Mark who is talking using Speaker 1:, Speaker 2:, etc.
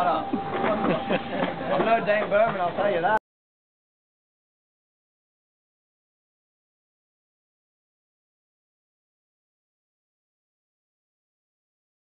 Speaker 1: shut up. I'm no Dane Berman, I'll tell you that.